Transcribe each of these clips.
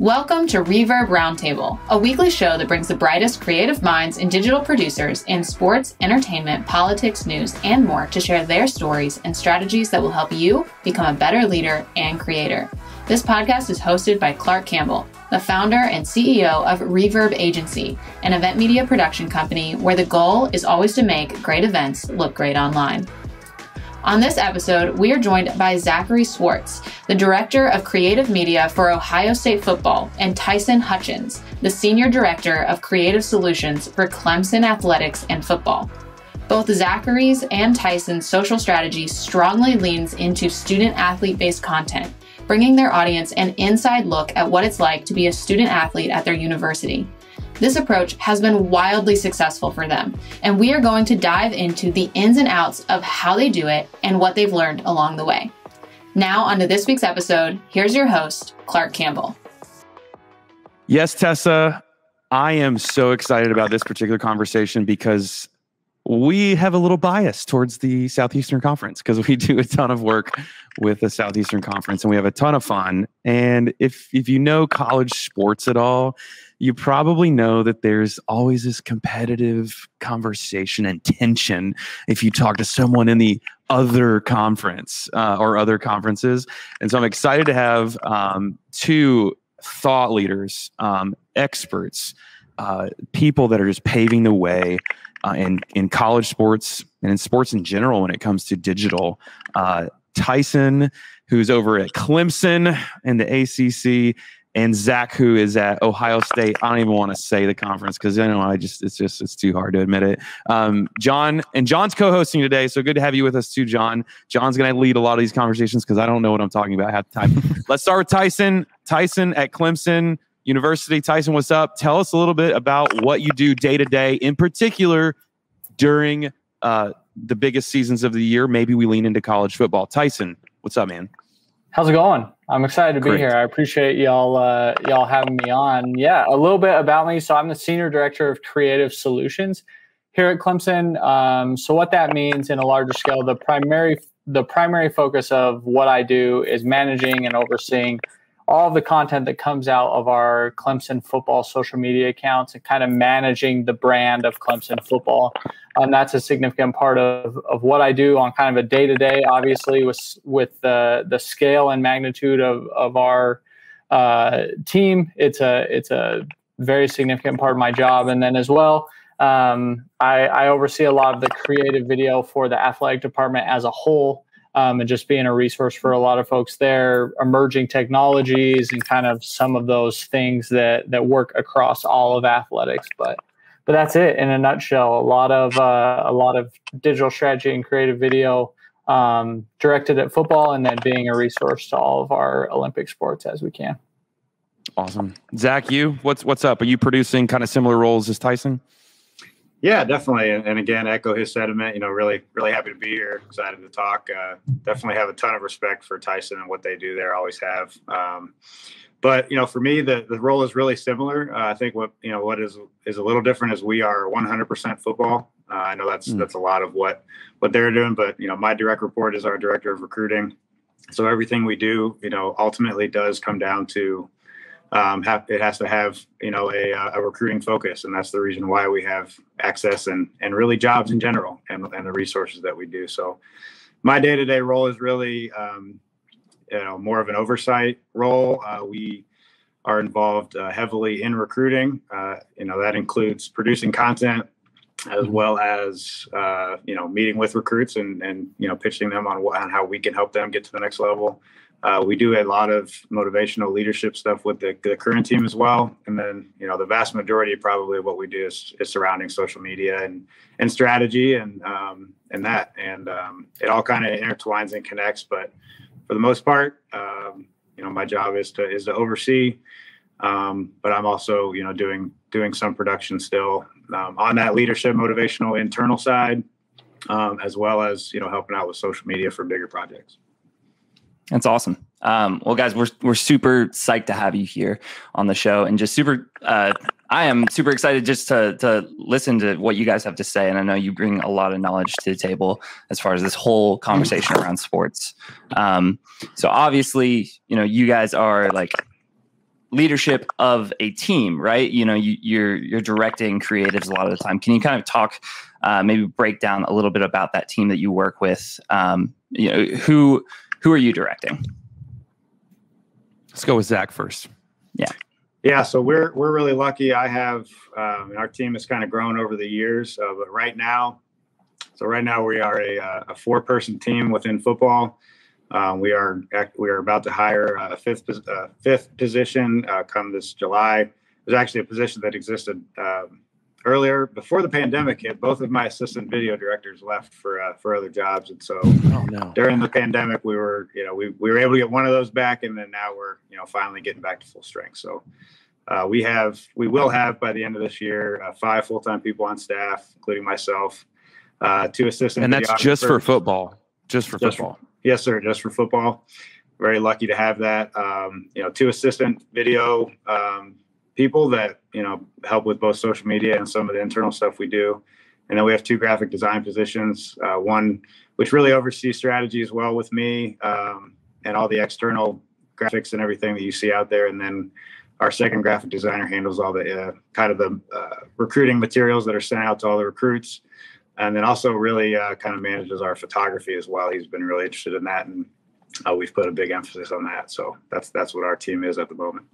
Welcome to Reverb Roundtable, a weekly show that brings the brightest creative minds and digital producers in sports, entertainment, politics, news, and more to share their stories and strategies that will help you become a better leader and creator. This podcast is hosted by Clark Campbell, the founder and CEO of Reverb Agency, an event media production company where the goal is always to make great events look great online. On this episode, we are joined by Zachary Swartz, the Director of Creative Media for Ohio State Football, and Tyson Hutchins, the Senior Director of Creative Solutions for Clemson Athletics and Football. Both Zachary's and Tyson's social strategy strongly leans into student athlete based content, bringing their audience an inside look at what it's like to be a student athlete at their university. This approach has been wildly successful for them, and we are going to dive into the ins and outs of how they do it and what they've learned along the way. Now, on to this week's episode. Here's your host, Clark Campbell. Yes, Tessa, I am so excited about this particular conversation because we have a little bias towards the Southeastern Conference because we do a ton of work with the Southeastern Conference and we have a ton of fun. And if if you know college sports at all, you probably know that there's always this competitive conversation and tension if you talk to someone in the other conference uh, or other conferences. And so I'm excited to have um, two thought leaders, um, experts, uh, people that are just paving the way uh, in in college sports and in sports in general when it comes to digital. Uh, Tyson, who's over at Clemson in the ACC, and Zach, who is at Ohio State. I don't even want to say the conference because you know I just it's just it's too hard to admit it. Um, John and John's co-hosting today, so good to have you with us too, John. John's going to lead a lot of these conversations because I don't know what I'm talking about half the time. Let's start with Tyson. Tyson at Clemson University. Tyson, what's up? Tell us a little bit about what you do day to day, in particular during uh, the biggest seasons of the year. Maybe we lean into college football. Tyson, what's up, man? How's it going? I'm excited to be here. I appreciate y'all uh, y'all having me on. Yeah, a little bit about me. So I'm the senior director of creative solutions here at Clemson. Um, so what that means in a larger scale, the primary the primary focus of what I do is managing and overseeing all the content that comes out of our Clemson football social media accounts and kind of managing the brand of Clemson football. And that's a significant part of, of what I do on kind of a day to day, obviously, with, with the, the scale and magnitude of, of our uh, team. It's a, it's a very significant part of my job. And then as well, um, I, I oversee a lot of the creative video for the athletic department as a whole um, and just being a resource for a lot of folks there, emerging technologies and kind of some of those things that that work across all of athletics. But but that's it in a nutshell. A lot of uh, a lot of digital strategy and creative video um, directed at football, and then being a resource to all of our Olympic sports as we can. Awesome, Zach. You what's what's up? Are you producing kind of similar roles as Tyson? Yeah, definitely. And, and, again, echo his sentiment. You know, really, really happy to be here. Excited to talk. Uh, definitely have a ton of respect for Tyson and what they do there. Always have. Um, but you know, for me, the, the role is really similar. Uh, I think what you know what is is a little different is we are 100% football. Uh, I know that's mm. that's a lot of what what they're doing, but you know, my direct report is our director of recruiting. So everything we do, you know, ultimately does come down to um, have, it has to have you know a, uh, a, recruiting focus, and that's the reason why we have access and and really jobs in general and, and the resources that we do. So my day to day role is really um, you know more of an oversight role. Uh, we are involved uh, heavily in recruiting. Uh, you know that includes producing content as mm-hmm. well as uh, you know meeting with recruits and and you know pitching them on, on how we can help them get to the next level. Uh, we do a lot of motivational leadership stuff with the, the, current team as well. And then, you know, the vast majority of probably what we do is, is surrounding social media and, and strategy and, um, and that. And um, it all kind of intertwines and connects. But for the most part, um, you know, my job is to, is to oversee. Um, but I'm also, you know, doing, doing some production still um, on that leadership, motivational, internal side, um, as well as, you know, helping out with social media for bigger projects. That's awesome. Um, well, guys, we're we're super psyched to have you here on the show, and just super. Uh, I am super excited just to to listen to what you guys have to say, and I know you bring a lot of knowledge to the table as far as this whole conversation around sports. Um, so obviously, you know, you guys are like leadership of a team, right? You know, you, you're you're directing creatives a lot of the time. Can you kind of talk, uh, maybe break down a little bit about that team that you work with? Um, you know, who who are you directing? Let's go with Zach first. Yeah. Yeah, so we're we're really lucky. I have um, our team has kind of grown over the years, uh, but right now, so right now we are a, uh, a four person team within football. Um, we are we are about to hire a fifth uh, fifth position uh, come this July. There's actually a position that existed um, earlier before the pandemic hit. Both of my assistant video directors left for uh, for other jobs, and so oh, no. during the pandemic, we were you know we, we were able to get one of those back, and then now we're you know finally getting back to full strength. So uh, we have we will have by the end of this year uh, five full time people on staff, including myself, uh, two assistant, and that's just for football. Just for just football. For, Yes, sir. Just for football. Very lucky to have that. Um, you know, two assistant video um, people that you know help with both social media and some of the internal stuff we do. And then we have two graphic design positions. Uh, one which really oversees strategy as well with me um, and all the external graphics and everything that you see out there. And then our second graphic designer handles all the uh, kind of the uh, recruiting materials that are sent out to all the recruits and then also really uh, kind of manages our photography as well. He's been really interested in that, and uh, we've put a big emphasis on that. So that's that's what our team is at the moment.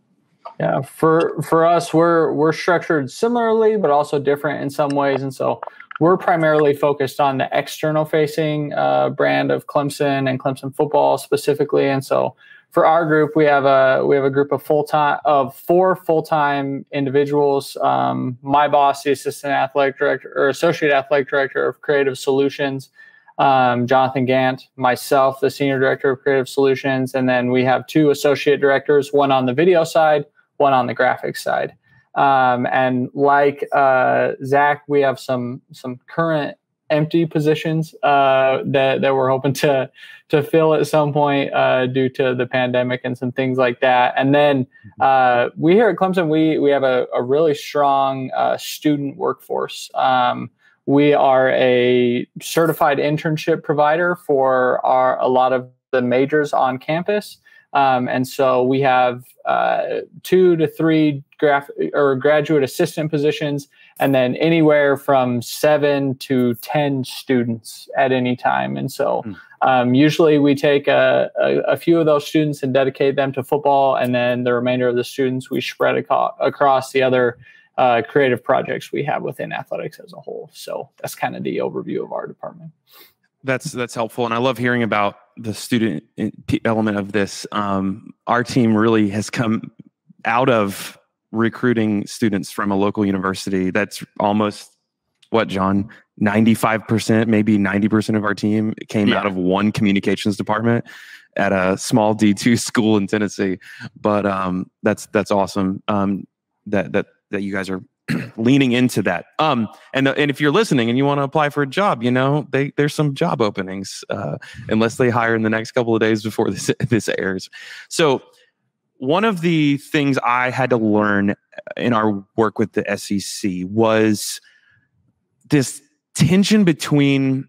Yeah, for for us, we're we're structured similarly, but also different in some ways, and so we're primarily focused on the external facing uh, brand of Clemson and Clemson football specifically, and so for our group, we have a we have a group of full time of four full time individuals. Um, my boss, the assistant athletic director or associate athletic director of creative solutions, um, Jonathan Gantt, myself, the senior director of creative solutions, and then we have two associate directors, one on the video side, one on the graphics side. Um, and like uh, Zach, we have some some current empty positions uh, that that we're hoping to to fill at some point uh, due to the pandemic and some things like that. And then mm-hmm. uh, we here at Clemson we we have a, a really strong uh, student workforce. Um, we are a certified internship provider for our a lot of the majors on campus. Um, and so we have uh, two to three graph or graduate assistant positions, and then anywhere from seven to ten students at any time. And so hmm. um, usually we take a, a, a, few of those students and dedicate them to football, and then the remainder of the students we spread aco- across the other uh, creative projects we have within athletics as a whole. So that's kind of the overview of our department. That's that's helpful, and I love hearing about the student element of this. Um, our team really has come out of recruiting students from a local university. That's almost what John ninety five percent, maybe ninety percent of our team came yeah. out of one communications department at a small D two school in Tennessee. But um, that's that's awesome. Um, that that that you guys are leaning into that. Um, and and if you're listening and you want to apply for a job, you know, they there's some job openings, uh, unless they hire in the next couple of days before this this airs. So one of the things I had to learn in our work with the SEC was this tension between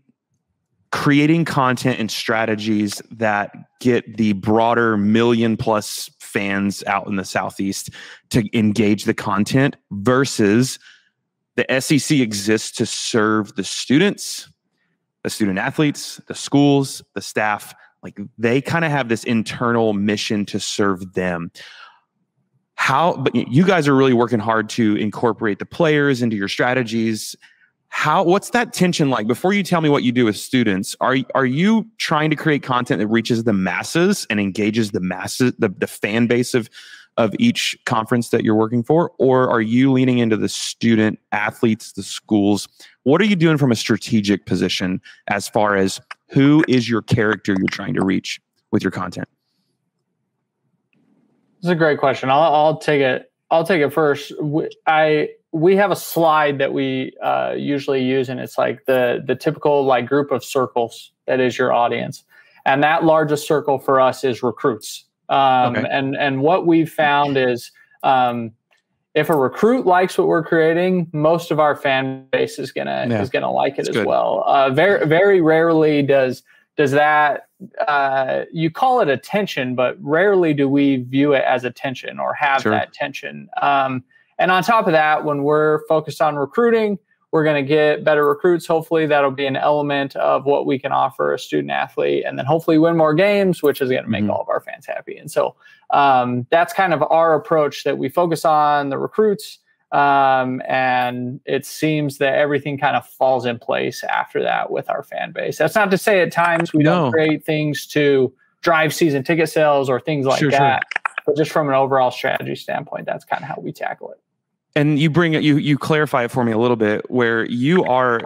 creating content and strategies that get the broader million plus fans out in the southeast to engage the content versus the SEC exists to serve the students, the student athletes, the schools, the staff. Like they kind of have this internal mission to serve them. How, but you guys are really working hard to incorporate the players into your strategies how what's that tension like? Before you tell me what you do with students are are you trying to create content that reaches the masses and engages the masses the, the fan base of of each conference that you're working for? Or are you leaning into the student athletes the schools? What are you doing from a strategic position as far as who is your character you're trying to reach with your content? It's a great question. I'll, I'll take it i'll take it first. I we have a slide that we uh, usually use, and it's like the the typical like group of circles that is your audience, and that largest circle for us is recruits. Um, okay. And and what we've found is um, if a recruit likes what we're creating, most of our fan base is gonna yeah. is gonna like it That's as good. well. Uh, very very rarely does does that uh, you call it attention, but rarely do we view it as attention or have sure. that tension. Um, and on top of that, when we're focused on recruiting, we're going to get better recruits. Hopefully, that'll be an element of what we can offer a student athlete, and then hopefully win more games, which is going to make mm-hmm. all of our fans happy. And so um, that's kind of our approach that we focus on the recruits. Um, and it seems that everything kind of falls in place after that with our fan base. That's not to say at times we no. don't create things to drive season ticket sales or things like sure, that. Sure. But just from an overall strategy standpoint, that's kind of how we tackle it and you bring it you you clarify it for me a little bit where you are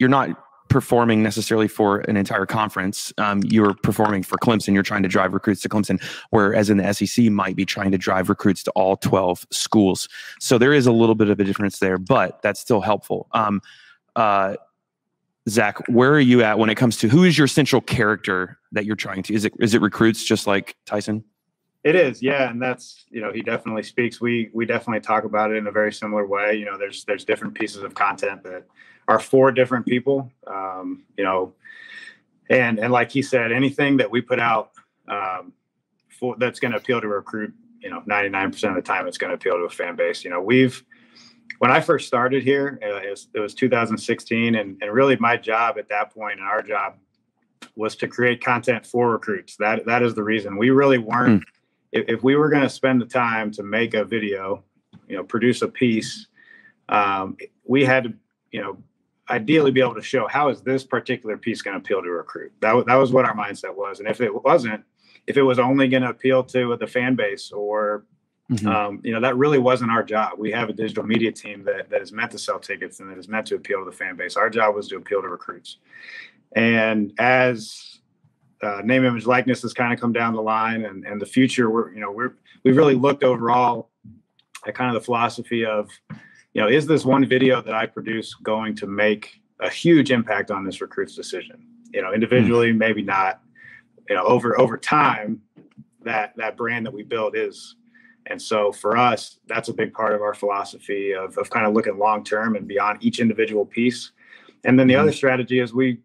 you're not performing necessarily for an entire conference. Um, you're performing for clemson. You're trying to drive recruits to clemson whereas in the sec might be trying to drive recruits to all 12 schools. So there is a little bit of a difference there but that's still helpful. Um, uh, zach where are you at when it comes to who is your central character that you're trying to is it is it recruits just like tyson it is, yeah, and that's you know he definitely speaks. We we definitely talk about it in a very similar way. You know, there's there's different pieces of content that are for different people. Um, you know, and and like he said, anything that we put out um, for that's going to appeal to recruit, you know, 99% of the time it's going to appeal to a fan base. You know, we've when I first started here, it was, it was 2016, and and really my job at that point and our job was to create content for recruits. That that is the reason we really weren't. Mm if, if we were going to spend the time to make a video, you know, produce a piece, um, we had to, you know, ideally be able to show how is this particular piece going to appeal to a recruit. That, that was what our mindset was. And if it wasn't, if it was only going to appeal to the fan base or Mm-hmm. Um, you know, that really wasn't our job. We have a digital media team that, that is meant to sell tickets and that is meant to appeal to the fan base. Our job was to appeal to recruits. And as uh, name, image, likeness has kind of come down the line, and and the future. We're you know we're we've really looked overall at kind of the philosophy of, you know, is this one video that I produce going to make a huge impact on this recruit's decision? You know, individually, mm-hmm. maybe not. You know, over over time, that that brand that we build is and so for us, that's a big part of our philosophy of, of kind of looking long term and beyond each individual piece. And then the mm-hmm. other strategy is we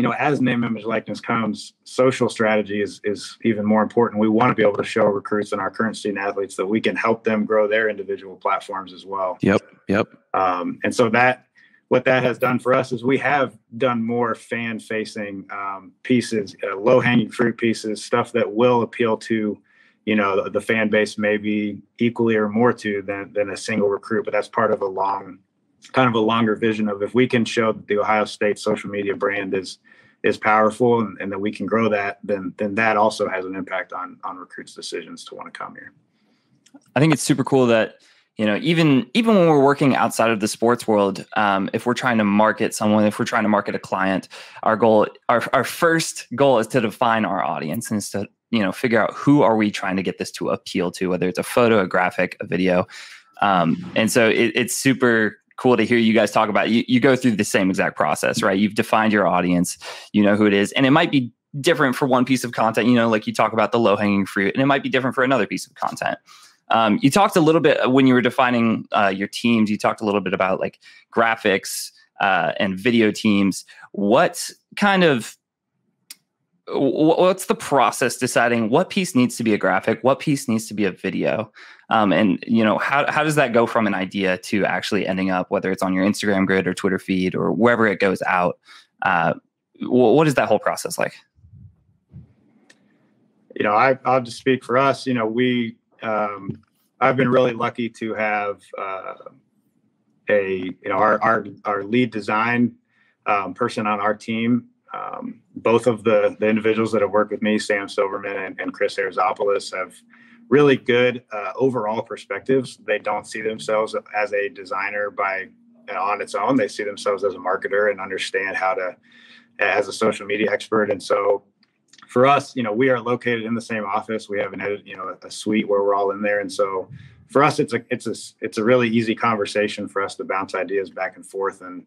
you know, as name, image, likeness comes, social strategy is is even more important. We want to be able to show recruits and our current student athletes that we can help them grow their individual platforms as well. Yep, yep. Um, and so that what that has done for us is we have done more fan facing um, pieces, uh, low hanging fruit pieces, stuff that will appeal to, you know, the, the, fan base maybe equally or more to than than a single recruit. But that's part of a long kind of a longer vision of if we can show that the Ohio State social media brand is is powerful and, and that we can grow that, then then that also has an impact on on recruits' decisions to want to come here. I think it's super cool that you know even even when we're working outside of the sports world um, if we're trying to market someone if we're trying to market a client our goal our, our first goal is to define our audience and to you know figure out who are we trying to get this to appeal to whether it's a photo a graphic a video um, and so it, it's super cool to hear you guys talk about. You, you go through the same exact process, right? You've defined your audience, you know who it is, and it might be different for one piece of content. You know, like you talk about the low hanging fruit, and it might be different for another piece of content. Um, you talked a little bit uh, when you were defining uh, your teams. You talked a little bit about like graphics uh, and video teams. What kind of what's the process deciding what piece needs to be a graphic what piece needs to be a video? Um, and you know how, how does that go from an idea to actually ending up whether it's on your instagram grid or twitter feed or wherever it goes out? Uh, what is that whole process like? You know I, i'll just speak for us. You know we um, i've been really lucky to have uh, a you know our, our our lead design um, person on our team um, both of the, the individuals that have worked with me, Sam Silverman and, and Chris Arizopoulos, have really good uh, overall perspectives. They don't see themselves as a designer by on its own. They see themselves as a marketer and understand how to as a social media expert. And so for us, you know, we are located in the same office. We have an edit, you know, a suite where we're all in there. And so for us, it's a it's a it's a really easy conversation for us to bounce ideas back and forth and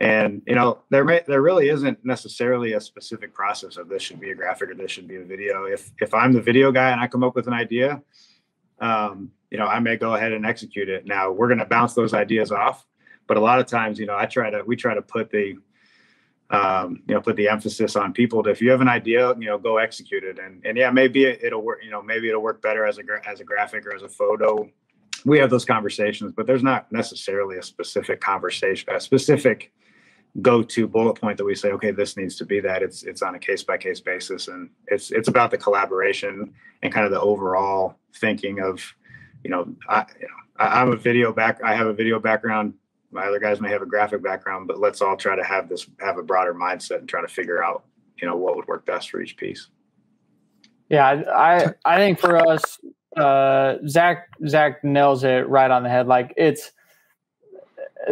and you know, there may, there really isn't necessarily a specific process of this should be a graphic or this should be a video. If if I'm the video guy and I come up with an idea, um, you know, I may go ahead and execute it. Now we're going to bounce those ideas off, but a lot of times, you know, I try to we try to put the um, you know, put the emphasis on people to, if you have an idea, you know, go execute it. And, and yeah, maybe it, will work, you know, maybe it'll work better as a, as a graphic or as a photo. We have those conversations, but there's not necessarily a specific conversation, a specific go-to bullet point that we say, okay, this needs to be that. It's, it's on a case by case basis. And it's, it's about the collaboration and kind of the overall thinking of, you know, I, you know, I, I'm a video back, I have a video background my other guys may have a graphic background, but let's all try to have this have a broader mindset and try to figure out, you know, what would work best for each piece. Yeah, I I think for us, uh, Zach Zach nails it right on the head. Like it's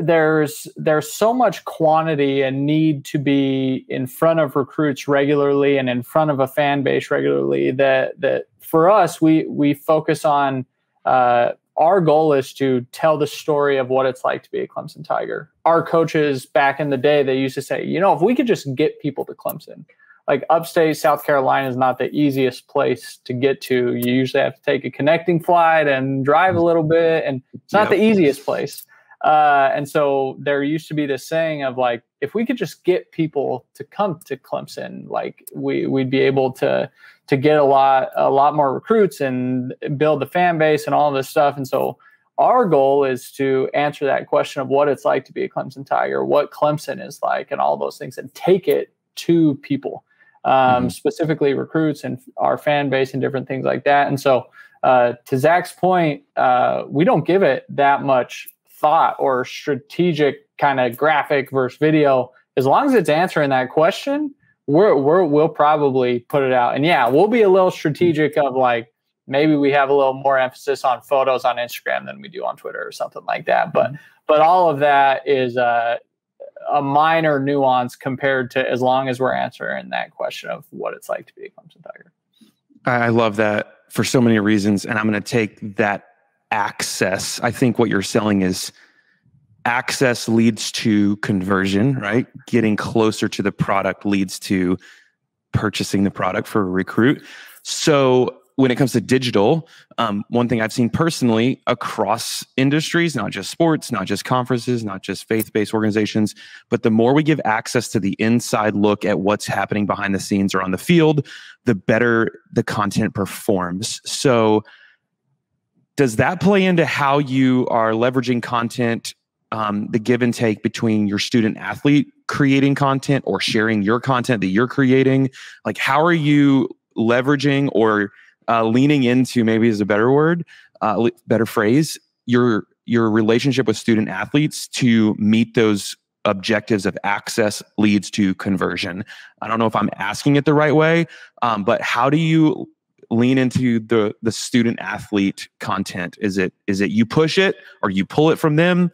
there's there's so much quantity and need to be in front of recruits regularly and in front of a fan base regularly that that for us we we focus on uh, our goal is to tell the story of what it's like to be a Clemson Tiger. Our coaches back in the day, they used to say, you know, if we could just get people to Clemson, like upstate South Carolina is not the easiest place to get to. You usually have to take a connecting flight and drive a little bit, and it's not yep. the easiest place. Uh, and so there used to be this saying of like, if we could just get people to come to Clemson, like we we'd be able to to get a lot a lot more recruits and build the fan base and all this stuff. And so our goal is to answer that question of what it's like to be a Clemson Tiger, what Clemson is like, and all those things, and take it to people, um, mm-hmm. specifically recruits and our fan base and different things like that. And so, uh, to Zach's point, uh, we don't give it that much thought or strategic kind of graphic versus video. As long as it's answering that question, we're, we're we'll probably put it out. And yeah, we'll be a little strategic of like maybe we have a little more emphasis on photos on Instagram than we do on Twitter or something like that. But but all of that is uh, a minor nuance compared to as long as we're answering that question of what it's like to be a Clemson Tiger. I love that for so many reasons, and I'm going to take that access. I think what you're selling is access leads to conversion, right? Getting closer to the product leads to purchasing the product for a recruit. So when it comes to digital, um, one thing I've seen personally across industries, not just sports, not just conferences, not just faith based organizations, but the more we give access to the inside look at what's happening behind the scenes or on the field, the better the content performs. So, does that play into how you are leveraging content um, the give and take between your student athlete creating content or sharing your content that you're creating? Like how are you leveraging or uh, leaning into maybe is a better word uh, better phrase your your relationship with student athletes to meet those objectives of access leads to conversion? I don't know if i'm asking it the right way um, but how do you lean into the the student athlete content is it is it you push it or you pull it from them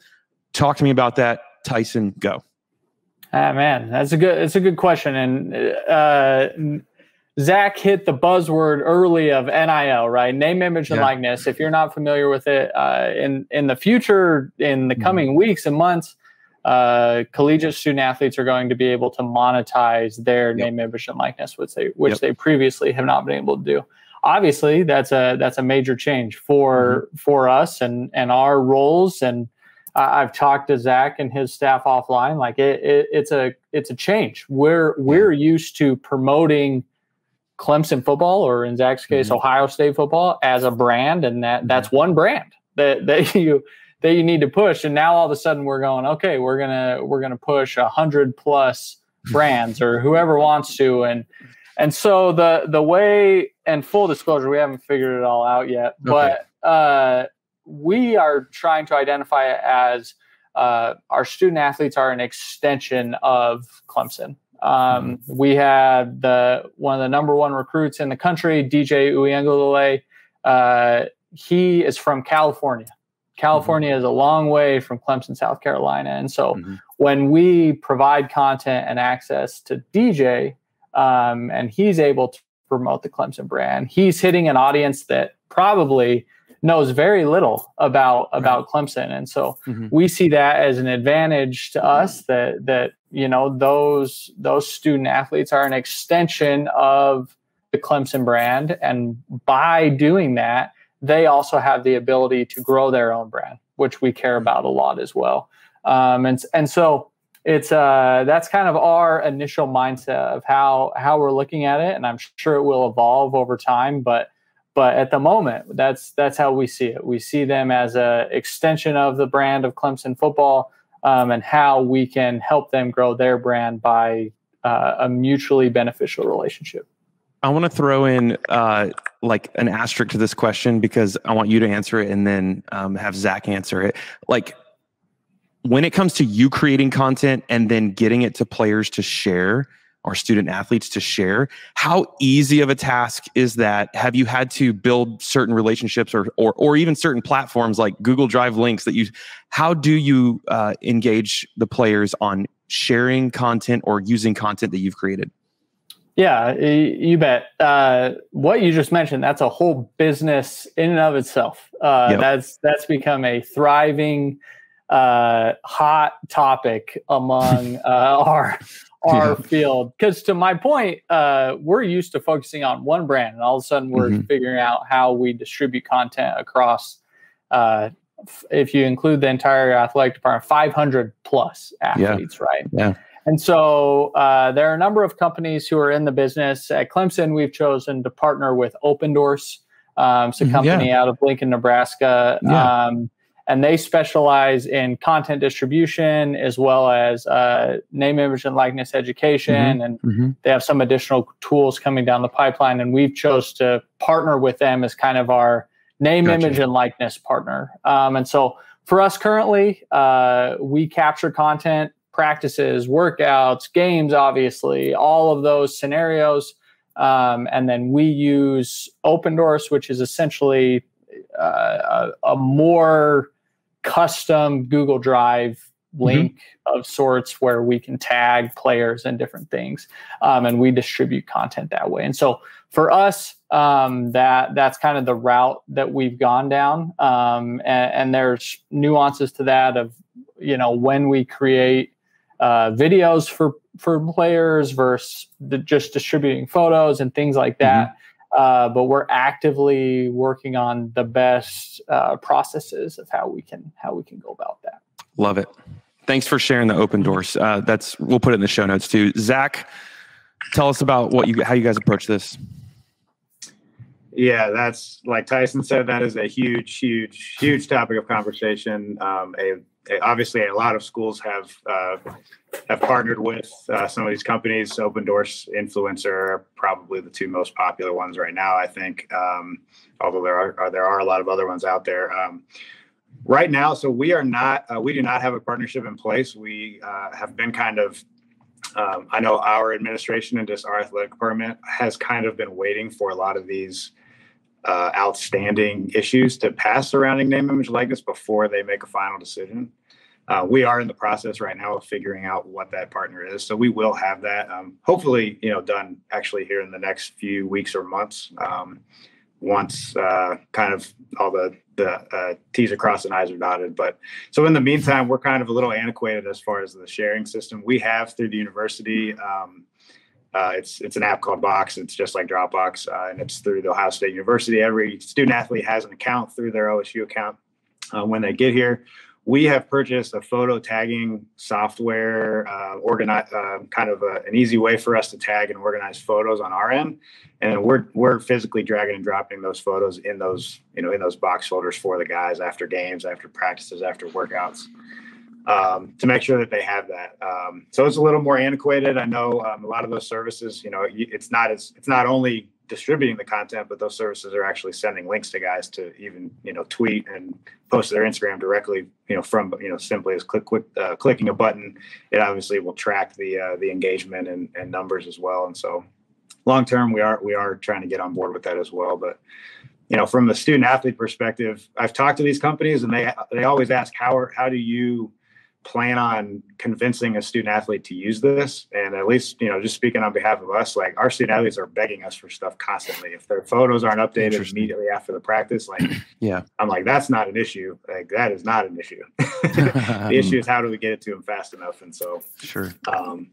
Talk to me about that, Tyson. Go. Ah, man, that's a good. It's a good question, and uh, Zach hit the buzzword early of NIL, right? Name, image, and yeah. likeness. If you're not familiar with it, uh, in in the future, in the mm-hmm. coming mm-hmm. weeks and months, uh, collegiate student athletes are going to be able to monetize their yep. name, image, and likeness, which they which yep. they previously have not been able to do. Obviously, that's a that's a major change for mm-hmm. for us and and our roles and I've talked to Zach and his staff offline. Like it, it, it's a it's a change. We're we're used to promoting Clemson football, or in Zach's case, mm-hmm. Ohio State football, as a brand, and that mm-hmm. that's one brand that that you that you need to push. And now all of a sudden we're going, okay, we're gonna we're gonna push a hundred plus brands or whoever wants to, and and so the the way and full disclosure, we haven't figured it all out yet, okay. but uh, we are trying to identify it as uh, our student athletes are an extension of Clemson. Um, mm-hmm. we had the one of the number one recruits in the country, DJ Uiagalelei. Uh, he is from California. California mm-hmm. is a long way from Clemson, South Carolina, and so mm-hmm. when we provide content and access to DJ, um, and he's able to promote the Clemson brand, he's hitting an audience that probably knows very little about about right. Clemson, and so mm-hmm. we see that as an advantage to us that that you know those those student athletes are an extension of the Clemson brand, and by doing that, they also have the ability to grow their own brand, which we care about a lot as well. Um, and and so it's uh that's kind of our initial mindset of how how we're looking at it and i'm sure it will evolve over time but but at the moment that's that's how we see it we see them as a extension of the brand of clemson football um, and how we can help them grow their brand by uh, a mutually beneficial relationship I want to throw in uh, like an asterisk to this question because I want you to answer it and then um, have Zach answer it. Like, when it comes to you creating content and then getting it to players to share or student athletes to share, how easy of a task is that? Have you had to build certain relationships or or, or even certain platforms like Google Drive links that you? How do you uh, engage the players on sharing content or using content that you've created? Yeah, you bet. Uh, what you just mentioned, that's a whole business in and of itself. Uh, yep. That's that's become a thriving, uh, hot topic among uh, our our yeah. field. Because to my point, uh, we're used to focusing on one brand, and all of a sudden we're mm-hmm. figuring out how we distribute content across. Uh, if you include the entire athletic department, 500 plus athletes, yeah. right? Yeah. And so uh, there are a number of companies who are in the business. At Clemson, we've chosen to partner with Opendorse. Um, it's a mm-hmm. company yeah. out of Lincoln, Nebraska. Yeah. Um, and they specialize in content distribution as well as uh, name, image, and likeness education. Mm-hmm. And mm-hmm. they have some additional tools coming down the pipeline. And we've chose to partner with them as kind of our name, gotcha. image, and likeness partner. Um, and so for us currently, uh, we capture content practices, workouts, games, obviously, all of those scenarios. Um, and then we use Opendorse, which is essentially uh, a, a, more custom Google Drive mm-hmm. link mm-hmm. of sorts where we can tag players and different things, um, and we distribute content that way. And so for us, um, that that's kind of the route that we've gone down. Um, and, and, there's nuances to that of you know when we create uh, videos for for players versus the, just distributing photos and things like that. Uh, but we're actively working on the best uh, processes of how we can how we can go about that. Love it. Thanks for sharing the Opendorse. Uh, that's we'll put it in the show notes too. Zach, tell us about what you how you guys approach this. Yeah, that's like Tyson said. That is a huge, huge, huge topic of conversation. Um, a obviously a lot of schools have uh, have partnered with uh, some of these companies. Open Doors INFLCR, are probably the two most popular ones right now. I think, um, although there are, are, there are a lot of other ones out there. Um, right now, so we are not uh, we do not have a partnership in place. We uh, have been kind of. Um, I know our administration and just our athletic department has kind of been waiting for a lot of these uh, outstanding issues to pass surrounding name, image, likeness before they make a final decision. Uh, we are in the process right now of figuring out what that partner is, so we will have that um, hopefully, you know, done actually here in the next few weeks or months. Um, once uh, kind of all the the uh, T's are crossed and I's are dotted. But so in the meantime, we're kind of a little antiquated as far as the sharing system we have through the university. Um, uh, it's it's an app called Box. It's just like Dropbox, uh, and it's through the Ohio State University. Every student athlete has an account through their OSU account uh, when they get here. We have purchased a photo tagging software, uh, organize uh, kind of a, an easy way for us to tag and organize photos on our end, and we're we're physically dragging and dropping those photos in those you know in those box folders for the guys after games, after practices, after workouts um, to make sure that they have that. Um, so it's a little more antiquated. I know um, a lot of those services, you know, it's not as it's not only distributing the content, but those services are actually sending links to guys to even you know tweet and post their Instagram directly, you know, from you know simply as click, click uh, clicking a button. It obviously will track the uh, the engagement and, and numbers as well. And so long term, we are we are trying to get on board with that as well, but you know from the student athlete perspective i've talked to these companies and they they always ask how are, how do you plan on convincing a student athlete to use this? And at least you know just speaking on behalf of us like our student athletes are begging us for stuff constantly. If their photos aren't updated immediately after the practice like yeah. I'm like that's not an issue. Like that is not an issue. The issue is how do we get it to them fast enough? And so sure. um,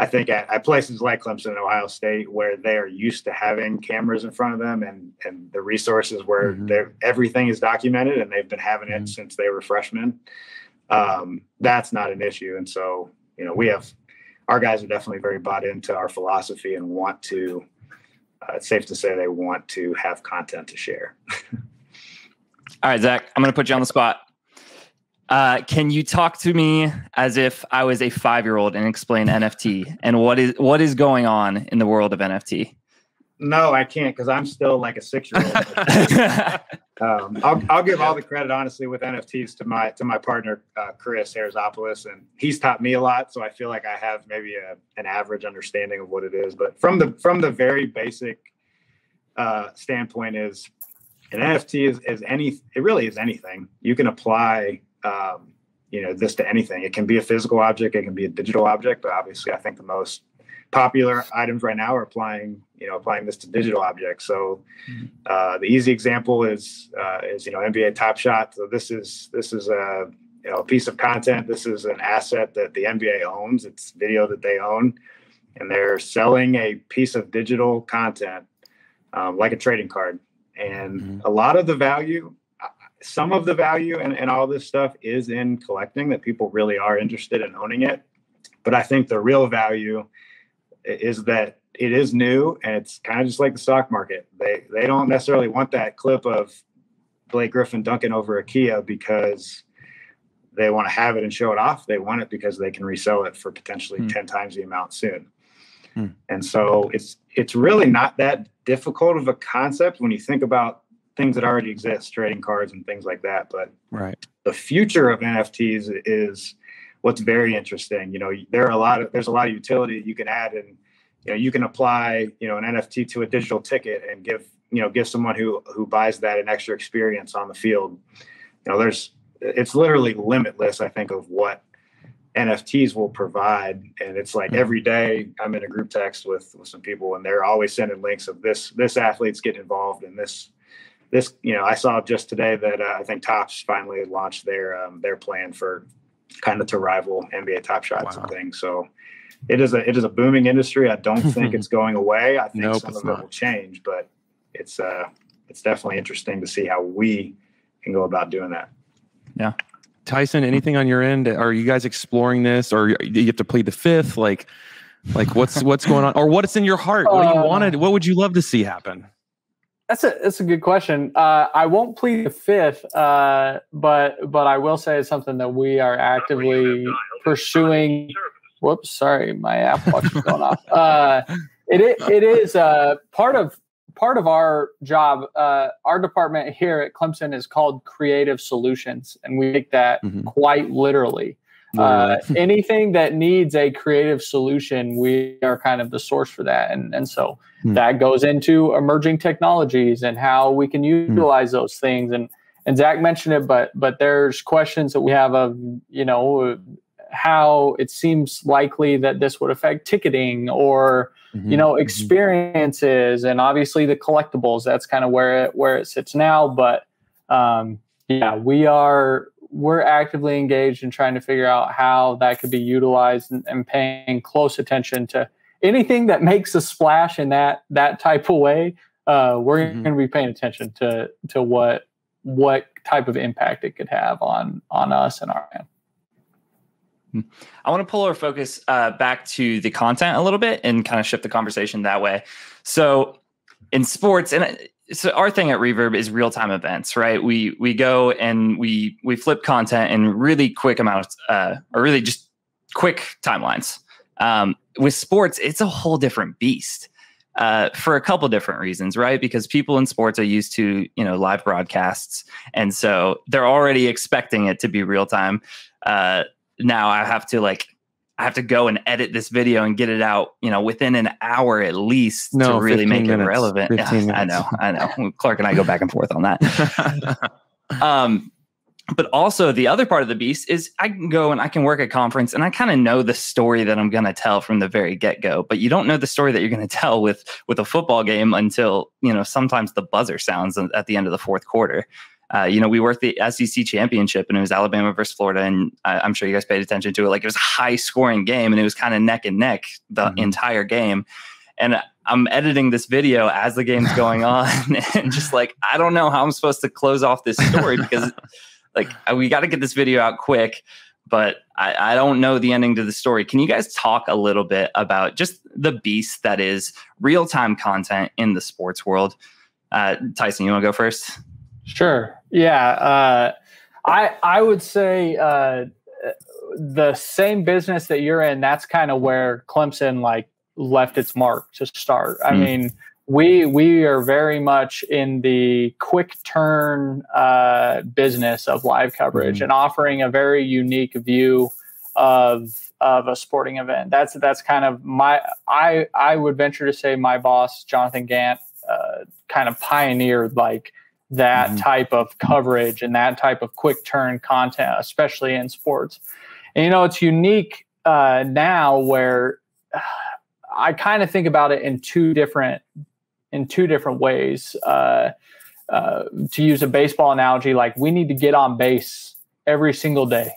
I think at, at, places like Clemson and Ohio State, where they are used to having cameras in front of them and and the resources where mm-hmm. everything is documented, and they've been having it mm-hmm. since they were freshmen, um, that's not an issue. And so, you know, we have our guys are definitely very bought into our philosophy and want to. Uh, it's safe to say they want to have content to share. All right, Zach, I'm going to put you on the spot. Uh, can you talk to me as if I was a five year old and explain NFT and what is what is going on in the world of NFT? No, I can't because I'm still like a six year old. um, I'll, I'll give all the credit honestly with NFTs to my to my partner uh, Chris Harizopoulos, and he's taught me a lot. So I feel like I have maybe a, an average understanding of what it is. But from the from the very basic uh, standpoint, is an NFT is, is any it really is anything you can apply um, you know this to anything. It can be a physical object, it can be a digital object, but obviously, I think the most popular items right now are applying you know applying this to digital objects. So uh, the easy example is uh, is you know NBA Top Shot. So this is this is a you know a piece of content. This is an asset that the NBA owns. It's video that they own, and they're selling a piece of digital content um, like a trading card. And mm-hmm. a lot of the value some of the value and, and all this stuff is in collecting that people really are interested in owning it but i think the real value is that it is new and it's kind of just like the stock market they they don't necessarily want that clip of blake griffin dunking over a kia because they want to have it and show it off they want it because they can resell it for potentially hmm. 10 times the amount soon hmm. and so it's it's really not that difficult of a concept when you think about things that already exist, trading cards and things like that. But right, the future of NFTs is what's very interesting. You know, there are a lot of there's a lot of utility you can add, and you know, you can apply you know an NFT to a digital ticket and give you know give someone who who buys that an extra experience on the field. You know, there's it's literally limitless. I think of what NFTs will provide. And it's like mm-hmm. every day I'm in a group text with, with some people and they're always sending links of this, this athlete's getting involved in this, this, you know, I saw just today that uh, I think Topps finally launched their um, their plan for kind of to rival NBA Top Shots wow. and things. So it is a it is a booming industry. I don't think it's going away. I think nope, some of it will change, but it's uh it's definitely interesting to see how we can go about doing that. Yeah. Tyson, anything on your end? Are you guys exploring this, or you have to plead the fifth? Like, like what's what's going on, or what's in your heart? What do you uh, wanted? What would you love to see happen? That's a that's a good question. Uh, I won't plead the fifth, uh, but but I will say it's something that we are actively pursuing. Whoops, sorry, my Apple Watch is going off. Uh, it it is uh, part of part of our job. Uh, our department here at Clemson is called Creative Solutions, and we take that mm-hmm. quite literally. Uh, anything that needs a creative solution, we are kind of the source for that. And, and so mm. that goes into emerging technologies and how we can hmm. utilize mm. those things. And, and Zach mentioned it, but, but there's questions that we have of, you know, how it seems likely that this would affect ticketing or, mm-hmm. you know, mm-hmm. experiences and obviously the collectibles. That's kind of where it, where it sits now. But, um, yeah, we are we're actively engaged in trying to figure out how that could be utilized and, and paying close attention to anything that makes a splash in that that type of way. Uh, we're mm-hmm. going to be paying attention to to what what type of impact it could have on on us and our. Hmm. I want to pull our focus uh, back to the content a little bit and kind of shift the conversation that way. So, in sports, and so our thing at Reverb is real time events, right? We we go and we we flip content in really quick amounts, uh, or really just quick timelines. Um, with sports, it's a whole different beast uh, for a couple different reasons, right? Because people in sports are used to you know live broadcasts, and so they're already expecting it to be real time. Uh, now I have to like I have to go and edit this video and get it out, you know, within an hour at least no, to really make minutes, it relevant. Yeah, I know, I know. Clark and I go back and forth on that. um, but also the other part of the beast is I can go and I can work a conference and I kind of know the story that I'm going to tell from the very get go. But you don't know the story that you're going to tell with with a football game until you know sometimes the buzzer sounds at the end of the fourth quarter uh, you know, we worked the SEC championship and it was Alabama versus Florida. And I, am sure you guys paid attention to it. Like it was a high scoring game and it was kind of neck and neck the mm-hmm. entire game. And I'm editing this video as the game's going on and just like, I don't know how I'm supposed to close off this story because like we got to get this video out quick. but I, I, don't know the ending to the story. Can you guys talk a little bit about just the beast that is real time content in the sports world? Uh, Tyson, you want to go first? Sure. Yeah. Uh, I I would say uh, the same business that you're in. That's kind of where Clemson like left its mark to start. I mm. mean, we we are very much in the quick turn uh, business of live coverage mm. and offering a very unique view of of a sporting event. That's that's kind of my I I would venture to say my boss Jonathan Gantt uh, kind of pioneered like that mm-hmm. type of coverage and that type of quick turn content, especially in sports. And you know, it's unique uh, now where uh, I kind of think about it in two different in two different ways. Uh, uh, to use a baseball analogy, like we need to get on base every single day.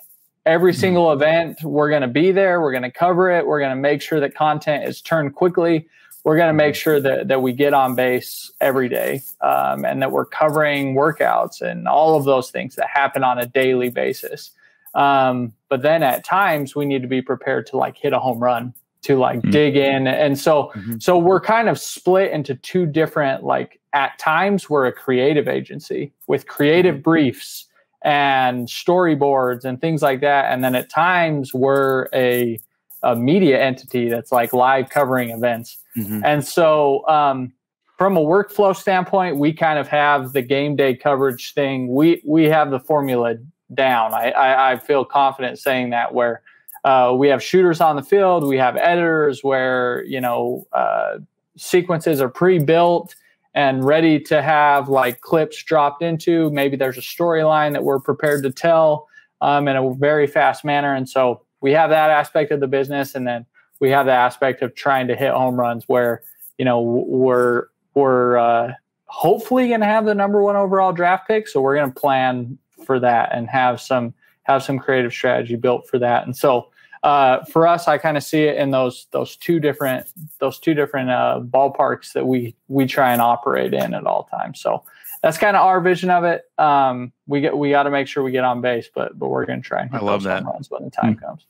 Every mm-hmm. single event, we're going to be there. We're going to cover it. We're going to make sure that content is turned quickly we're going to make sure that, that we get on base every day um, and that we're covering workouts and all of those things that happen on a daily basis. Um, but then at times we need to be prepared to like hit a home run to like mm-hmm. dig in. And so, mm-hmm. so we're kind of split into two different, like at times we're a creative agency with creative mm-hmm. briefs and storyboards and things like that. And then at times we're a, a media entity that's like live covering events. Mm-hmm. And so, um, from a workflow standpoint, we kind of have the game day coverage thing. We we have the formula down. I I, I feel confident saying that where uh, we have shooters on the field, we have editors where you know uh, sequences are pre-built and ready to have like clips dropped into. Maybe there's a storyline that we're prepared to tell um, in a very fast manner, and so we have that aspect of the business, and then we have the aspect of trying to hit home runs where you know we're we're uh, hopefully going to have the number one overall draft pick, so we're going to plan for that and have some have some creative strategy built for that. And so uh, for us, I kind of see it in those those two different those two different uh, ballparks that we we try and operate in at all times. So that's kind of our vision of it. Um, we get we got to make sure we get on base, but but we're going to try and hit I love that runs when the time mm-hmm. comes.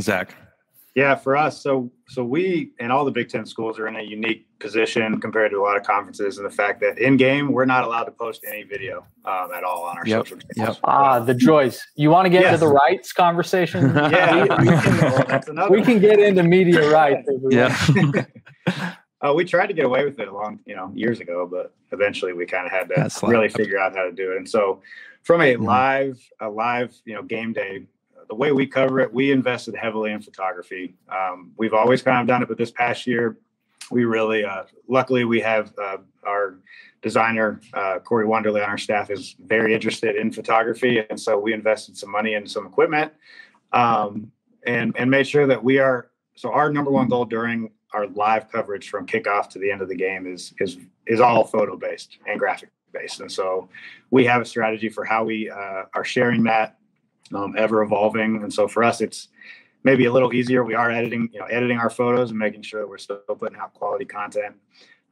Zach. Yeah, for us, so so we and all the Big Ten schools are in a unique position compared to a lot of conferences, and the fact that in game we're not allowed to post any video um, at all on our yep. social channels. Yep. Ah, the joys. You want to get yes. into the rights conversation? yeah, we, we, can, we can, get into media rights. yeah. Uh, we tried to get away with it a long, you know, years ago, but eventually we kind of had to really figure out how to do it. And so, from a mm-hmm. live, a live, you know, game day the way we cover it, we invested heavily in photography. Um, we've always kind of done it, but this past year, we really, uh, luckily, we have uh, our designer uh, Corey Wonderly on our staff is very interested in photography, and so we invested some money in some equipment, um, and and made sure that we are. So our number one goal during our live coverage from kickoff to the end of the game is is is all photo based and graphic based, and so we have a strategy for how we uh, are sharing that um, ever evolving. And so for us, it's maybe a little easier. We are editing, you know, editing our photos and making sure that we're still putting out quality content.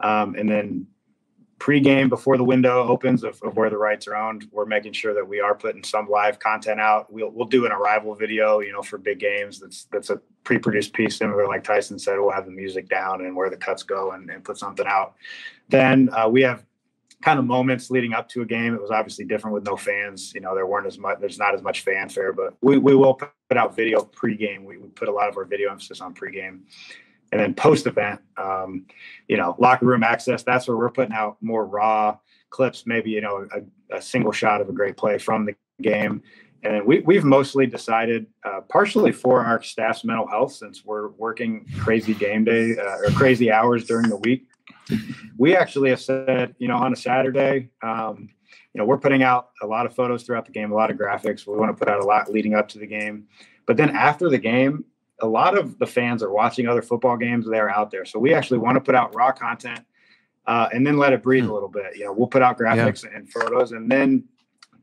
Um, and then pre-game before the window opens of, of, where the rights are owned, we're making sure that we are putting some live content out. We'll we'll do an arrival video, you know, for big games. That's that's a pre-produced piece, similar like Tyson said. We'll have the music down and where the cuts go, and, and put something out. Then uh, we have kind of moments leading up to a game. It was obviously different with no fans. You know, there weren't as much, there's not as much fanfare, but we, we will put out video pregame. We, we put a lot of our video emphasis on pregame. And then post event, um, you know, locker room access, that's where we're putting out more raw clips, maybe, you know, a, a single shot of a great play from the game. And we, we've mostly decided, uh, partially for our staff's mental health, since we're working crazy game day uh, or crazy hours during the week, we actually have said, you know, on a Saturday, um, you know, we're putting out a lot of photos throughout the game, a lot of graphics. We want to put out a lot leading up to the game. But then after the game, a lot of the fans are watching other football games. They're out there. So we actually want to put out raw content uh, and then let it breathe hmm. a little bit. You know, we'll put out graphics yeah. and photos and then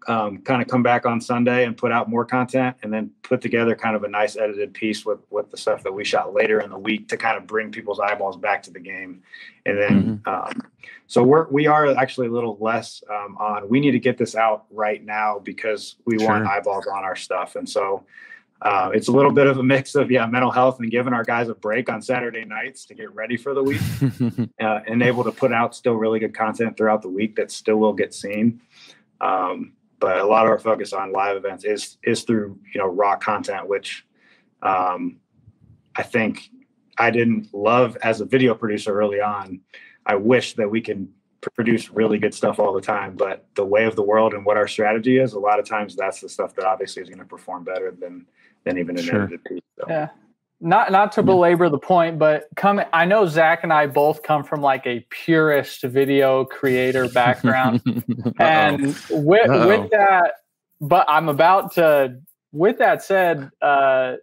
um, kind of come back on Sunday and put out more content, and then put together kind of a nice edited piece with with the stuff that we shot later in the week to kind of bring people's eyeballs back to the game. And then, mm-hmm. um, so we're we are actually a little less um, on. We need to get this out right now because we sure. want eyeballs on our stuff, and so. Uh, it's a little bit of a mix of yeah mental health and giving our guys a break on saturday nights to get ready for the week uh, and able to put out still really good content throughout the week that still will get seen um, but a lot of our focus on live events is is through you know raw content, which um, I think I didn't love as a video producer early on. I wish that we can produce really good stuff all the time, but the way of the world and what our strategy is, a lot of times that's the stuff that obviously is going to perform better than than even an sure. edited piece. So. Yeah, not not to belabor the point, but come I know Zach and I both come from like a purist video creator background. and with Uh-oh. with that, but I'm about to with that said, uh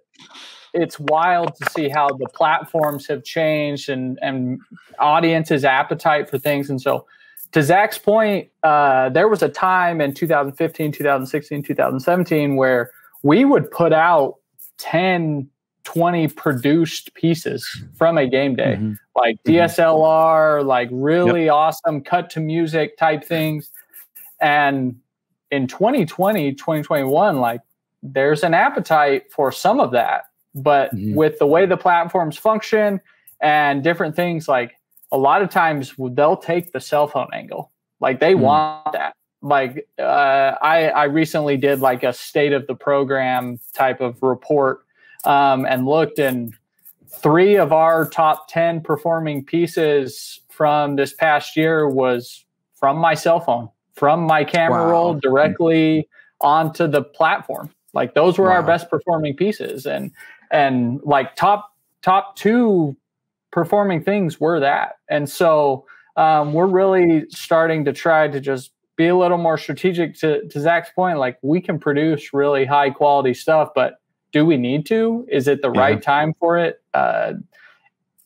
it's wild to see how the platforms have changed and and audiences appetite for things and so to Zach's point, uh, there was a time in 2015, 2016, 2017 where we would put out 10 20 produced pieces from a game day, mm-hmm. like mm-hmm. DSLR, like really yep. awesome cut to music type things. And in 2020, 2021, like there's an appetite for some of that. But mm-hmm. with the way the platforms function and different things, like a lot of times they'll take the cell phone angle. Like they mm-hmm. want that. Like uh, I, I recently did like a state of the program type of report um, and looked, and three of our top 10 performing pieces from this past year was from my cell phone, from my camera wow. roll directly onto the platform. Like those were wow. our best performing pieces. And, and like top, top two performing things were that. And so um, we're really starting to try to just be a little more strategic to, to Zach's point. Like we can produce really high quality stuff, but do we need to? Is it the yeah. right time for it? Uh,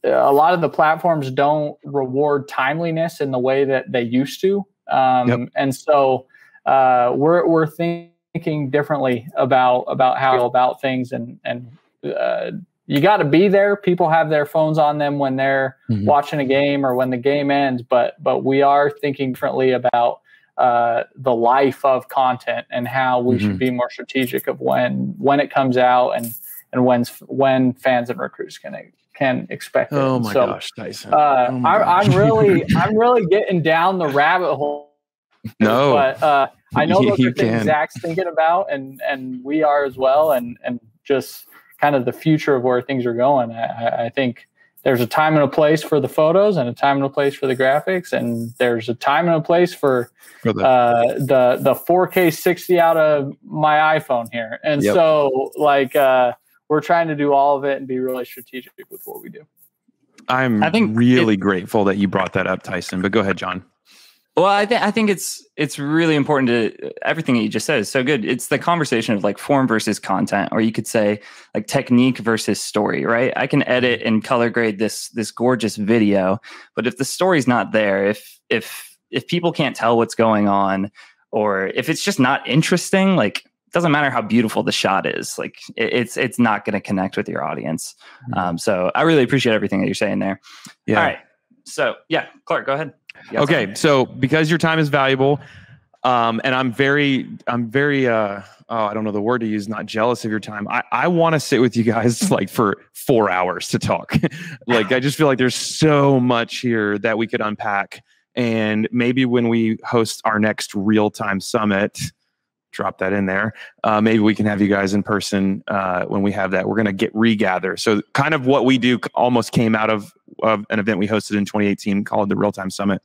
a lot of the platforms don't reward timeliness in the way that they used to, um, yep. and so uh, we're we're thinking differently about about how about things, and and uh, you got to be there. People have their phones on them when they're mm-hmm. watching a game or when the game ends, but but we are thinking differently about uh, the life of content and how we mm-hmm. should be more strategic of when when it comes out and and when when fans and recruits can can expect it. Oh my so, gosh, Tyson! Uh, oh my I, am really I'm really getting down the rabbit hole. No, but uh, I know those are things can. Zach's thinking about, and and we are as well, and and just kind of the future of where things are going. I, I think there's a time and a place for the photos and a time and a place for the graphics and there's a time and a place for, for the, uh, the the 4k 60 out of my iphone here. And yep. so like uh, we're trying to do all of it and be really strategic with what we do. I'm i think really it, grateful that you brought that up tyson but go ahead john well, I think I think it's it's really important to everything that you just said is so good. It's the conversation of like form versus content, or you could say like technique versus story, right? I can edit and color grade this this gorgeous video, but if the story's not there, if if if people can't tell what's going on, or if it's just not interesting, like it doesn't matter how beautiful the shot is, like it, it's it's not going to connect with your audience. Mm-hmm. Um, so I really appreciate everything that you're saying there. Yeah. All right. So yeah, Clark, go ahead okay, so because your time is valuable, um, and I'm very, I'm very, uh, oh, I don't know the word to use, not jealous of your time. I, I want to sit with you guys like for four hours to talk. like, I just feel like there's so much here that we could unpack. And maybe when we host our next real time summit, drop that in there. Uh, maybe we can have you guys in person uh, when we have that. We're going to get regather. So, kind of what we do almost came out of, of an event we hosted in 2018 called the Real Time Summit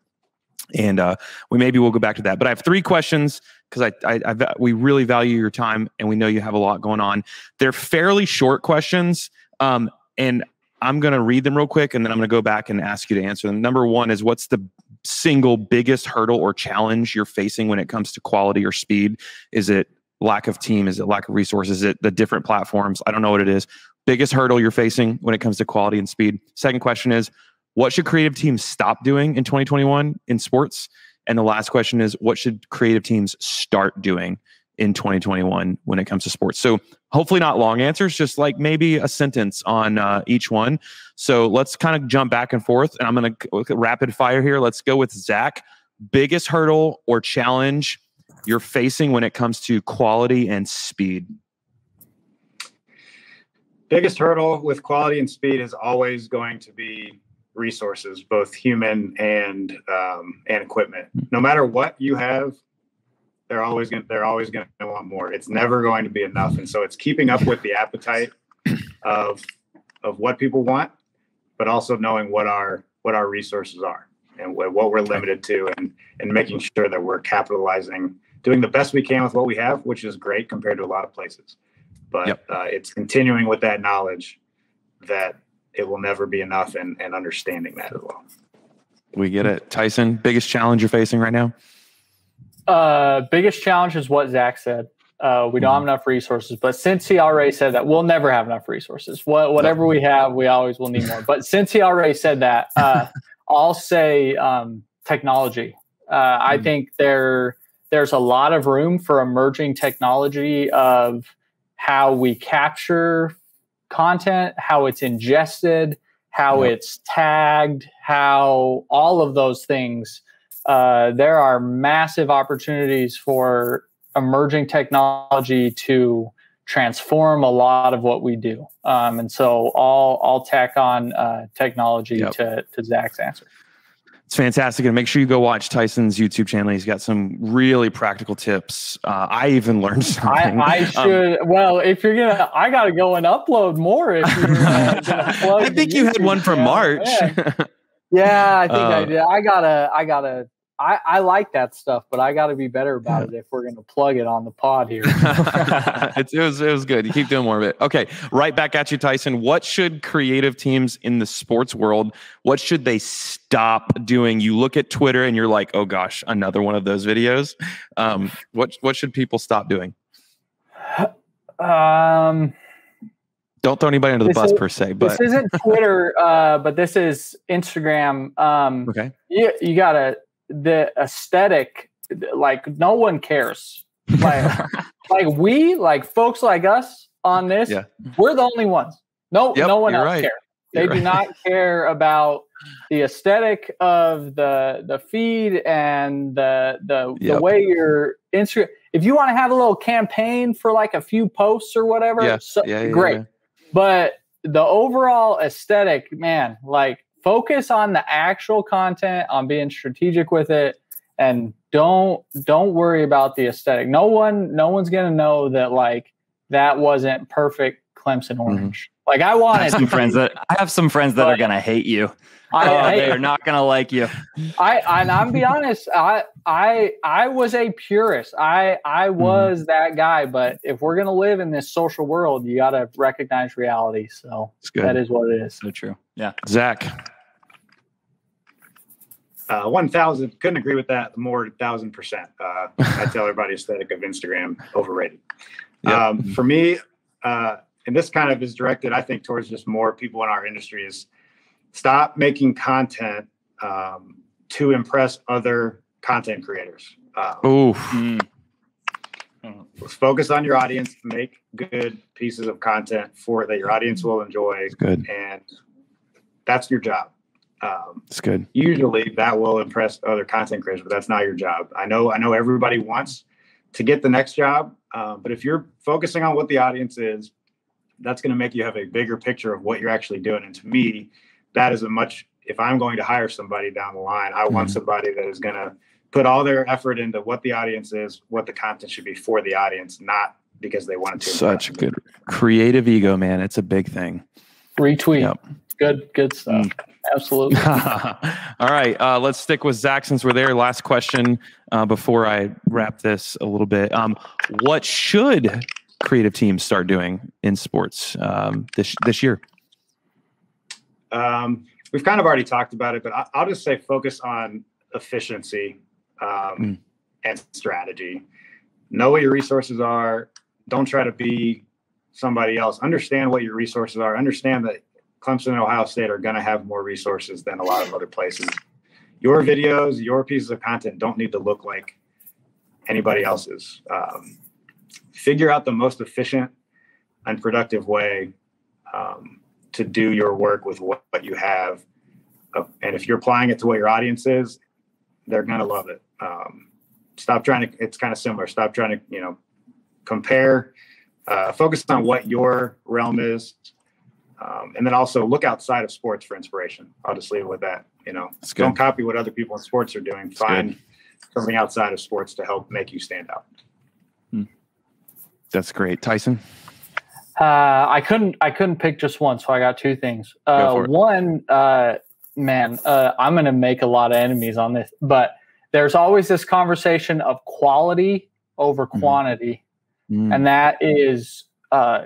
and uh, we maybe we'll go back to that. But I have three questions because I, I, I, we really value your time and we know you have a lot going on. They're fairly short questions, um, and I'm going to read them real quick, and then I'm going to go back and ask you to answer them. Number one is what's the single biggest hurdle or challenge you're facing when it comes to quality or speed? Is it lack of team? Is it lack of resources? Is it the different platforms? I don't know what it is. Biggest hurdle you're facing when it comes to quality and speed. Second question is what should creative teams stop doing in 2021 in sports? And the last question is what should creative teams start doing in 2021 when it comes to sports? So hopefully not long answers, just like maybe a sentence on uh, each one. So let's kind of jump back and forth. And I'm going to rapid fire here. Let's go with Zach. Biggest hurdle or challenge you're facing when it comes to quality and speed? Biggest hurdle with quality and speed is always going to be resources, both human and um, and equipment. No matter what you have, they're always going they're always going to want more. It's never going to be enough, and so it's keeping up with the appetite of of what people want, but also knowing what our what our resources are and what, what we're limited to, and and making sure that we're capitalizing doing the best we can with what we have, which is great compared to a lot of places. But yep. uh, it's continuing with that knowledge that it will never be enough and, and understanding that as well. We get it. Tyson, biggest challenge you're facing right now? Uh, biggest challenge is what Zach said. Uh, we don't mm-hmm. have enough resources, but since he already said that, we'll never have enough resources. What, whatever we have, we always will need more. But since he already said that, uh, I'll say um, technology. Uh, mm-hmm. I think there there's a lot of room for emerging technology of how we capture content, how it's ingested, how yep. it's tagged, how all of those things. Uh, there are massive opportunities for emerging technology to transform a lot of what we do. Um, and so I'll, I'll tack on uh, technology yep. to, to Zach's answer. It's fantastic. And make sure you go watch Tyson's YouTube channel. He's got some really practical tips. Uh, I even learned something. I, I um, should. Um, well, if you're going to, I got to go and upload more. If you're uh, I think you had one from March. yeah, I think uh, I did. I got to, I got to I, I like that stuff, but I got to be better about it if we're going to plug it on the pod here. it, was it was good. You keep doing more of it. Okay, right back at you, Tyson. What should creative teams in the sports world? What should they stop doing? You look at Twitter and you're like, oh gosh, another one of those videos. Um, what what should people stop doing? Um. Don't throw anybody under the bus is, per se, but this isn't Twitter, uh, but this is Instagram. Um, okay, you you gotta the aesthetic like no one cares like like we like folks like us on this yeah. we're the only ones no yep, no one else right. cares they you're do right. not care about the aesthetic of the the feed and the the, yep. the way your instagram if you want to have a little campaign for like a few posts or whatever yeah. So, yeah, great but the overall aesthetic man like focus on the actual content, on being strategic with it, and don't don't worry about the aesthetic. No one no one's gonna know that like that wasn't perfect Clemson mm-hmm. orange. Mm-hmm. Like I wanted some friends that I have some friends that are gonna hate you. I, oh, they are not gonna like you. I and I'm be honest, I I I was a purist. I I mm-hmm. was mm. that guy. But if we're gonna live in this social world, you gotta recognize reality. So that is what it is. So true. Yeah. Zach. Uh, one thousand couldn't agree with that more thousand percent. Uh, I tell everybody aesthetic of Instagram overrated. Yep. Um, for me, uh, and this kind of is directed, I think, towards just more people in our industry is stop making content um, to impress other content creators. Um, mm. Focus on your audience. Make good pieces of content for that your audience will enjoy. good, and that's your job. Um, it's good. Usually, that will impress other content creators, but that's not your job. I know. I know everybody wants to get the next job, uh, but if you're focusing on what the audience is, that's going to make you have a bigger picture of what you're actually doing. And to me, that is a much. If I'm going to hire somebody down the line, I mm-hmm. want somebody that is going to put all their effort into what the audience is, what the content should be for the audience, not because they want to. Such a good creative ego, man. It's a big thing. Retweet. Yep. Good, good stuff. Mm. Absolutely. All right. Uh, let's stick with Zach since we're there. Last question uh, before I wrap this a little bit. Um, what should creative teams start doing in sports um, this this year? Um, we've kind of already talked about it, but I, will just say focus on efficiency um, mm. and strategy. Know what your resources are. Don't try to be somebody else. Understand what your resources are. Understand that Clemson and Ohio State are going to have more resources than a lot of other places. your videos, your pieces of content don't need to look like anybody else's. Um, figure out the most efficient and productive way um, to do your work with what, what you have. Uh, and if you're applying it to what your audience is, they're going to love it. Um, stop trying to, it's kind of similar. Stop trying to, you know, compare, uh, focus on what your realm is. Um, and then also look outside of sports for inspiration. I'll just leave it with that. You know, don't copy what other people in sports are doing. That's Find good. something outside of sports to help make you stand out. That's great, Tyson. Uh, I couldn't. I couldn't pick just one, so I got two things. Uh, one, uh, man, uh, I'm going to make a lot of enemies on this, but there's always this conversation of quality over mm-hmm. quantity, mm-hmm. and that is uh,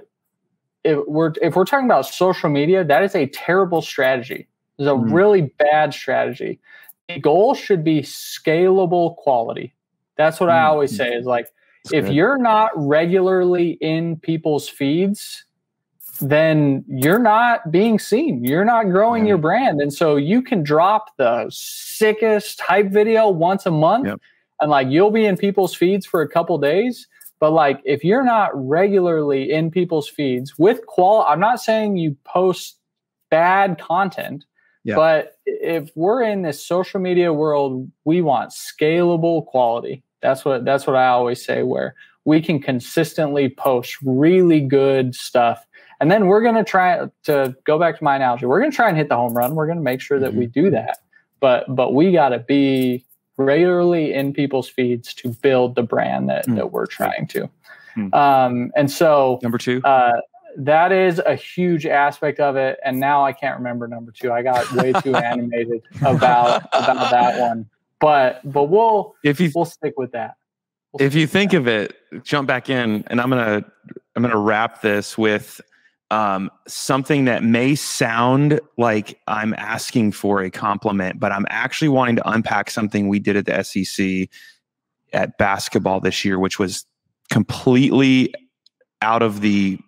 if we're if we're talking about social media, that is a terrible strategy. It's a mm-hmm. really bad strategy. The goal should be scalable quality. That's what mm-hmm. I always say is like if you're not regularly in people's feeds, then you're not being seen. You're not growing your brand. And so you can drop the sickest hype video once a month yep. and like you'll be in people's feeds for a couple days. But like if you're not regularly in people's feeds with qual I'm not saying you post bad content, yeah. but if we're in this social media world, we want scalable quality. That's what that's what I always say where we can consistently post really good stuff and then we're going to try to go back to my analogy. We're going to try and hit the home run. We're going to make sure that mm-hmm. we do that. But but we got to be regularly in people's feeds to build the brand that, mm-hmm. that we're trying to. Mm-hmm. Um, and so number two, uh, that is a huge aspect of it. And now I can't remember number two. I got way too animated about about that one. But but we'll if you we'll stick with that. We'll if you think that. of it, jump back in, and I'm gonna I'm gonna wrap this with um, something that may sound like I'm asking for a compliment, but I'm actually wanting to unpack something we did at the SEC at basketball this year, which was completely out of the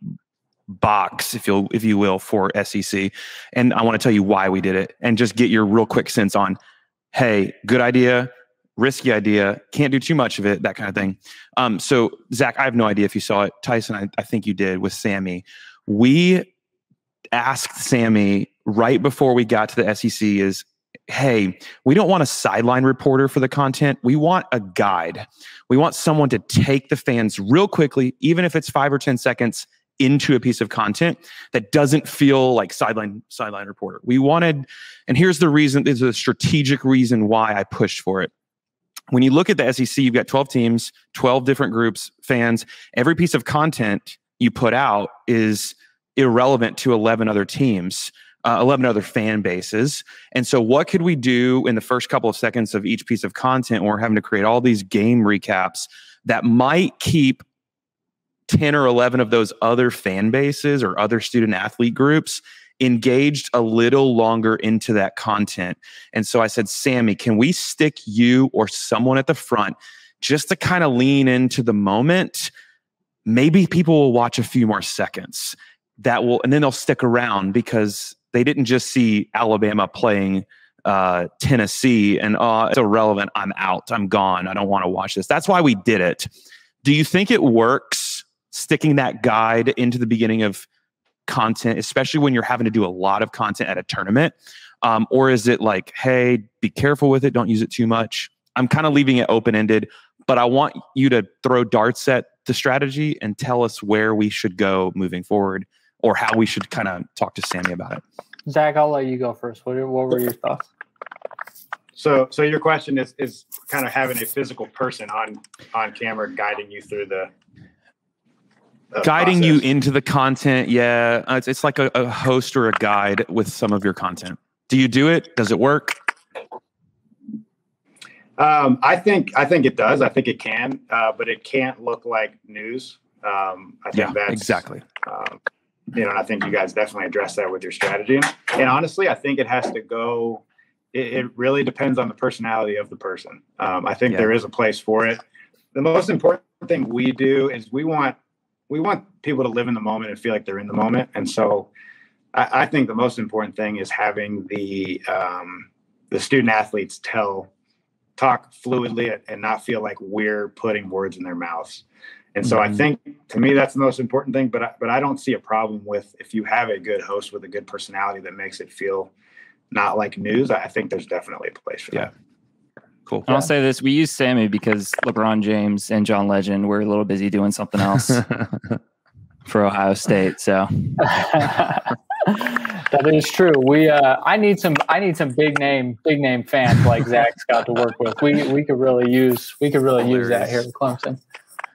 box, if you if you will, for SEC. And I want to tell you why we did it, and just get your real quick sense on, hey, good idea, risky idea, can't do too much of it, that kind of thing. Um, so Zach, I have no idea if you saw it. Tyson, I, I think you did with Sammy we asked Sammy right before we got to the SEC is, hey, we don't want a sideline reporter for the content. We want a guide. We want someone to take the fans real quickly, even if it's five or 10 seconds into a piece of content that doesn't feel like sideline sideline reporter. We wanted, and here's the reason, there's a strategic reason why I pushed for it. When you look at the SEC, you've got 12 teams, 12 different groups, fans. Every piece of content you put out is irrelevant to 11 other teams. Uh, 11 other fan bases. And so, what could we do in the first couple of seconds of each piece of content when we're having to create all these game recaps that might keep 10 or 11 of those other fan bases or other student athlete groups engaged a little longer into that content? And so, I said, Sammy, can we stick you or someone at the front just to kind of lean into the moment? Maybe people will watch a few more seconds that will and then they'll stick around because they didn't just see alabama playing uh, tennessee and oh it's irrelevant. I'm out. I'm gone. I don't want to watch this. That's why we did it. Do you think it works sticking that guide into the beginning of content especially when you're having to do a lot of content at a tournament um, or is it like hey be careful with it don't use it too much i'm kind of leaving it open-ended but i want you to throw darts at the strategy and tell us where we should go moving forward or how we should kind of talk to Sammy about it. Zach, I'll let you go first. What, what were your thoughts? So, so your question is is kind of having a physical person on on camera guiding you through the, the guiding process. you into the content. Yeah, uh, it's, it's like a, a host or a guide with some of your content. Do you do it? Does it work? Um, I think I think it does. I think it can, uh, but it can't look like news. Um, I think yeah, that's exactly. Um, you know, and I think you guys definitely address that with your strategy. And honestly, I think it has to go. It, it really depends on the personality of the person. Um, I think yeah. there is a place for it. The most important thing we do is we want we want people to live in the moment and feel like they're in the moment. And so, I, I think the most important thing is having the um, the student athletes tell talk fluidly and not feel like we're putting words in their mouths. And so mm-hmm. I think to me that's the most important thing. But I, but I don't see a problem with if you have a good host with a good personality that makes it feel not like news. I think there's definitely a place for yeah. that. Cool. I'll say this: we use Sammy because LeBron James and John Legend were a little busy doing something else for Ohio State. So that is true. We uh, I need some I need some big name big name fans like Zach's got to work with. We we could really use we could really Hilarious. use that here in Clemson.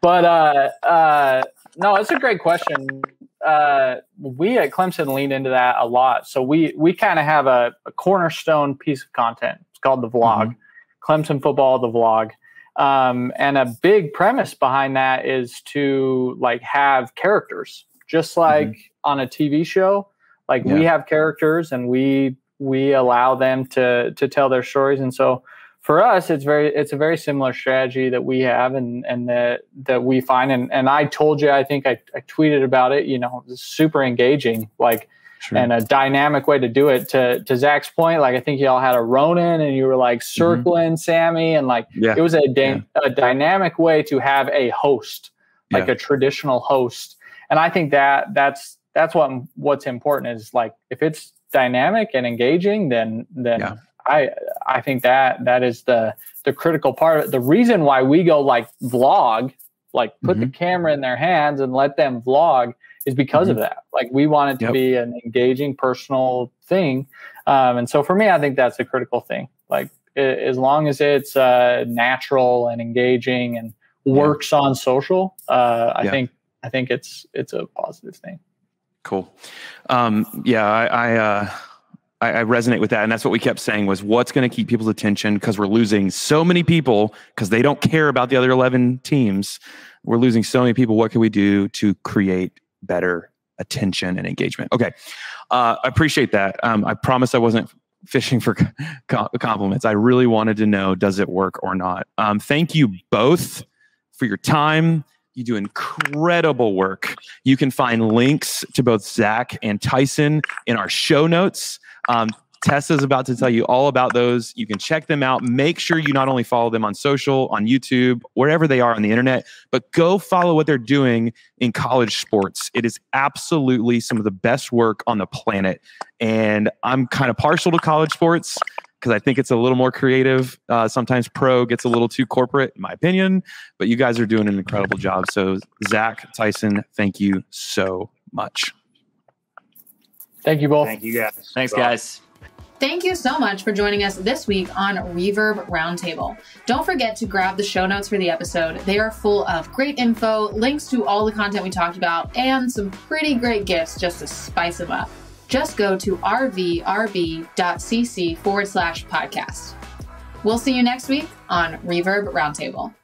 But uh, uh, no, it's a great question. Uh, we at Clemson lean into that a lot. So we we kind of have a, a, cornerstone piece of content. It's called the vlog. Mm-hmm. Clemson football, the vlog. Um, and a big premise behind that is to like have characters, just mm-hmm. like mm-hmm. on a TV show. Like yeah. we have characters and we we allow them to to tell their stories. And so for us, it's very it's a very similar strategy that we have and and that that we find. And and I told you, I think I, I tweeted about it. You know, super engaging. Like and a dynamic way to do it. To to Zach's point, like I think y'all had a Ronin and you were like mm-hmm. circling mm-hmm. Sammy, and like yeah. it was a da- yeah. a dynamic way to have a host, like yeah. a traditional host. And I think that that's that's what what's important is like if it's dynamic and engaging, then then I I think that that is the the critical part of it. The reason why we go like vlog, like put mm-hmm. the camera in their hands and let them vlog is because mm-hmm. of that. Like we want it to yep. be an engaging, personal thing. Um, and so for me, I think that's a critical thing. Like it, as long as it's uh, natural and engaging and works yeah. on social, uh, I yeah. think I think it's it's a positive thing. Cool. Um, yeah, I. I uh... I, resonate with that, and that's what we kept saying was what's going to keep people's attention because we're losing so many people because they don't care about the other eleven teams. We're losing so many people. What can we do to create better attention and engagement. Okay, uh, I appreciate that. Um, I promise I wasn't fishing for compliments. I really wanted to know does it work or not. Um, thank you both for your time. You do incredible work. You can find links to both Zach and Tyson in our show notes. Um, Tessa's about to tell you all about those. You can check them out. Make sure you not only follow them on social, on YouTube, wherever they are on the internet, but go follow what they're doing in college sports. It is absolutely some of the best work on the planet. And I'm kind of partial to college sports because I think it's a little more creative. Uh, sometimes pro gets a little too corporate, in my opinion, but you guys are doing an incredible job. So, Zach, Tyson, thank you so much. Thank you both. Thank you guys. Thanks, guys. Thank you so much for joining us this week on Reverb Roundtable. Don't forget to grab the show notes for the episode. They are full of great info, links to all the content we talked about, and some pretty great gifts just to spice them up. Just go to rvrb.cc forward slash podcast. We'll see you next week on Reverb Roundtable.